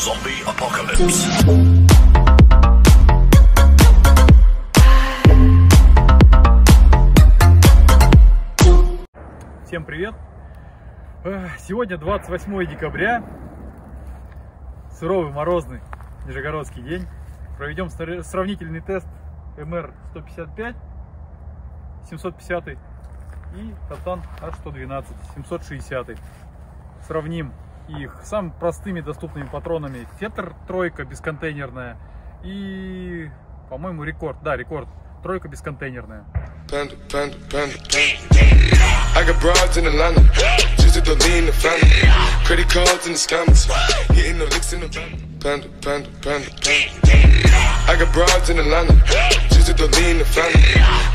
Zombie apocalypse. Всем привет! Эх, Сегодня 28 декабря, суровый морозный Нижегородский день. Проведем сравнительный тест МР 155 750 и Катан H112 760. Сравним их самыми простыми доступными патронами. Фетр тройка бесконтейнерная и, по-моему, рекорд. Да, рекорд. Тройка бесконтейнерная. Panda, panda, panda, panda. I got broads in Atlanta, just to lean the family. Credit cards in the scammers, hitting the licks in the. Panda, panda, panda, panda. I got broads in Atlanta, just to lean the family.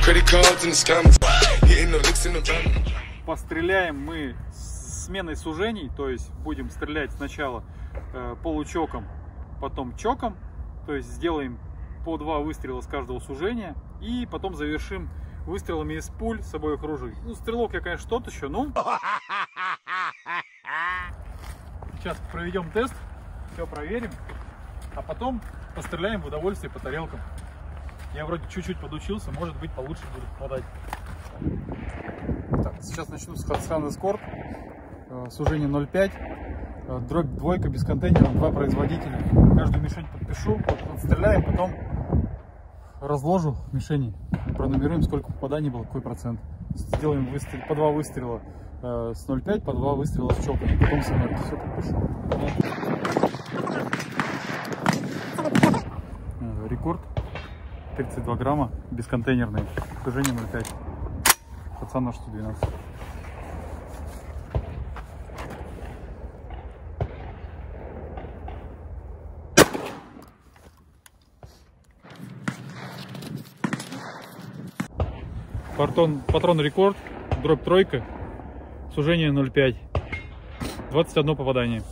Credit cards in the scammers, hitting the licks in the van. Постреляем мы с сменой сужений, то есть будем стрелять сначала э, получоком, потом чоком, то есть сделаем по два выстрела с каждого сужения и потом завершим выстрелами из пуль с обоих ружей. Ну, стрелок я, конечно, тот еще, ну. Сейчас проведем тест, все проверим, а потом постреляем в удовольствие по тарелкам. Я вроде чуть-чуть подучился, может быть получше будет попадать. Так, сейчас начну с Хадсан Эскорт. Э, Сужение 0,5. э, Дробь двойка без контейнера, два производителя. Каждую мишень подпишу, отстреляем, потом разложу мишени. Пронумеруем, сколько попаданий было, какой процент. Сделаем выстрел, по два выстрела э, с 0,5, по два выстрела с чоком. Потом с энергией все подпишу. Рекорд 32 грамма, бесконтейнерный. Сужение 0,5. Пацан на 112. Патрон, патрон рекорд, дробь тройка, сужение 0,5. 21 попадание.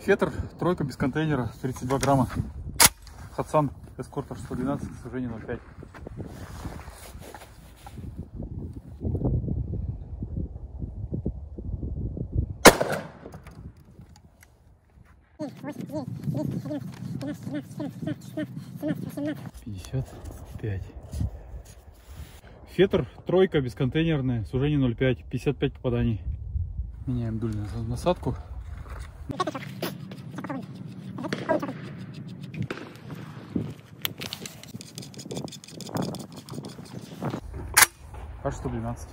Фетр, тройка без контейнера, 32 грамма. Хатсан, эскортер 112, сужение 0,5. Пятьдесят пять. Фетр, тройка, бесконтейнерная, сужение 0,5, 55 попаданий. Меняем дульную насадку. Аж 112.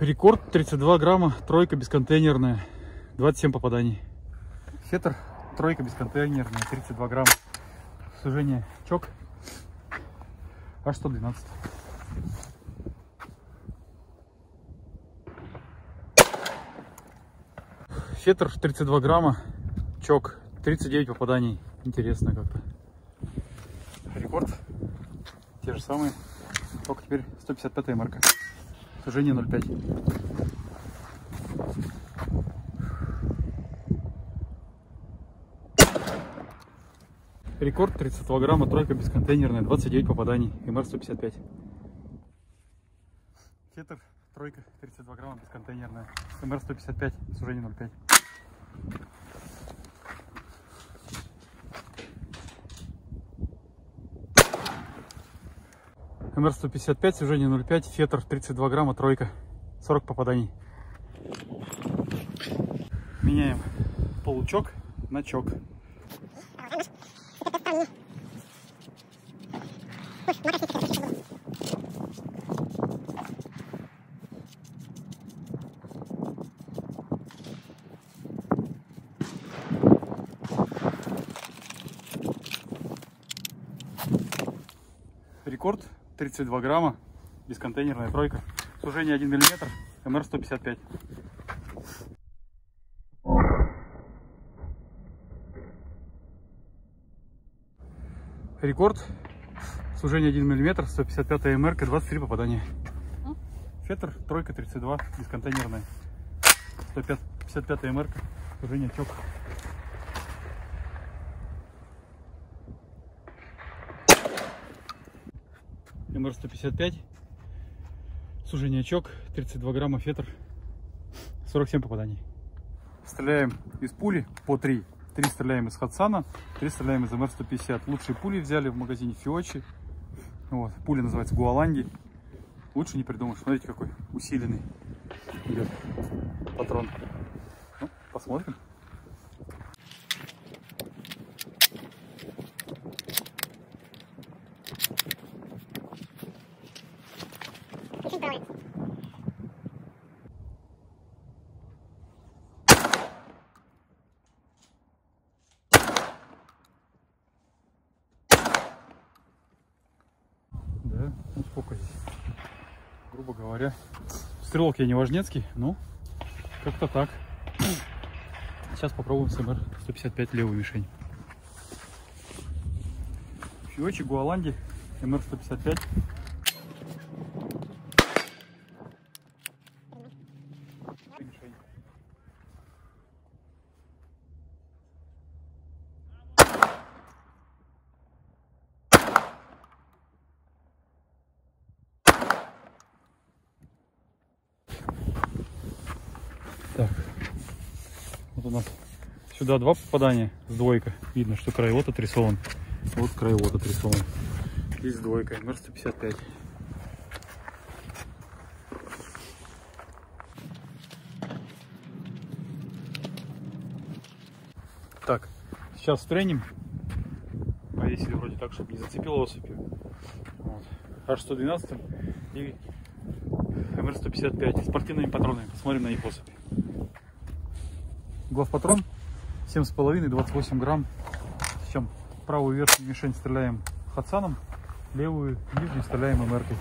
Рекорд 32 грамма, тройка бесконтейнерная, 27 попаданий. Фетр, тройка бесконтейнерная, 32 грамма. Сужение чок, аж 112. Фетр 32 грамма, чок, 39 попаданий. Интересно как-то. Рекорд, те же самые, только теперь 155 марка. Сужение 0,5. Рекорд 32 грамма, тройка бесконтейнерная, 29 попаданий, МР 155. Фетр, тройка, 32 грамма, бесконтейнерная, МР 155, сужение 0,5. МР 155, сужение 0,5, фетр 32 грамма, тройка, 40 попаданий. Меняем получок на чок ко мне. Ой, мотоцикл это был. Рекорд 32 грамма, бесконтейнерная тройка, сужение 1 мм, МР-155. Рекорд. Сужение 1 мм, 155 МР, 23 попадания. Фетр, тройка 32, бесконтейнерная. 155 МР, сужение чок. МР-155. Сужение очок, 32 грамма фетр, 47 попаданий. Стреляем из пули по 3. 3 стреляем из Хатсана, 3 стреляем из МР-150. Лучшие пули взяли в магазине Фиочи. Вот, пуля называется Гуаланди. Лучше не придумаешь. Смотрите, какой усиленный идет патрон. Ну, посмотрим. грубо говоря. Стрелок я не важнецкий, но как-то так. Сейчас попробуем СМР 155 левую мишень. Фиочи Гуаланди МР-155 Вот у нас сюда два попадания с двойка. Видно, что край вот отрисован. Вот край вот отрисован. И с двойкой. МР 155. Так, сейчас треним. Повесили вроде так, чтобы не зацепило осыпью. Вот. H112 и МР-155 спортивными патронами. Посмотрим на них особи. Главпатрон 7,5-28 грамм. Причем правую верхнюю мишень стреляем хатсаном, левую нижнюю стреляем МРкой.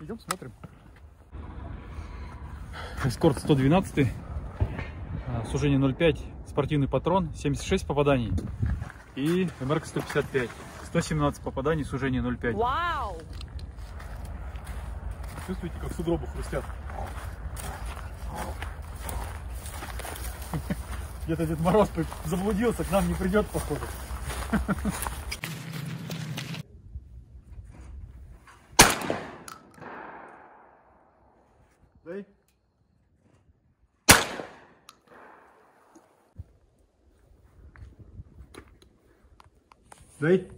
Идем смотрим. Эскорт 112, а, сужение 0,5, спортивный патрон, 76 попаданий. И МРК 155, 117 попаданий, сужение 0,5. Вау! Чувствуете, как сугробы хрустят? Где-то Дед Мороз заблудился, к нам не придет, походу. Дай. Дай.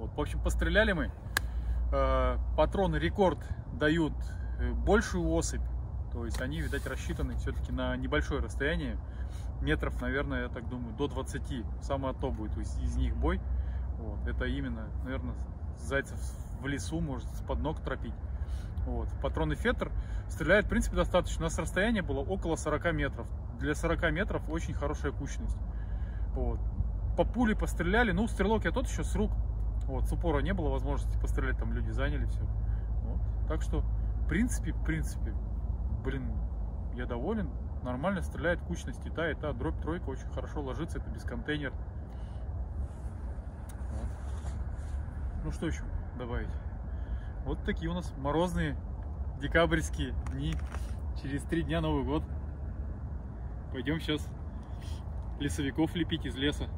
Вот, в общем, постреляли мы. Э, Патроны рекорд дают э, большую особь. То есть они, видать, рассчитаны все-таки на небольшое расстояние. Метров, наверное, я так думаю, до 20. Самое то будет. То есть из них бой. Вот. Это именно, наверное, зайцев в лесу может с под ног тропить. Вот. Патроны Фетр стреляют, в принципе, достаточно. У нас расстояние было около 40 метров. Для 40 метров очень хорошая кучность. Вот. По пуле постреляли. Ну, стрелок я тот еще с рук. Вот, с упора не было возможности пострелять, там люди заняли все. Вот. Так что, в принципе, в принципе, блин, я доволен. Нормально стреляет, кучность и та, и та. Дробь тройка очень хорошо ложится, это без контейнер. Вот. Ну что еще добавить? Вот такие у нас морозные декабрьские дни. Через три дня Новый год. Пойдем сейчас лесовиков лепить из леса.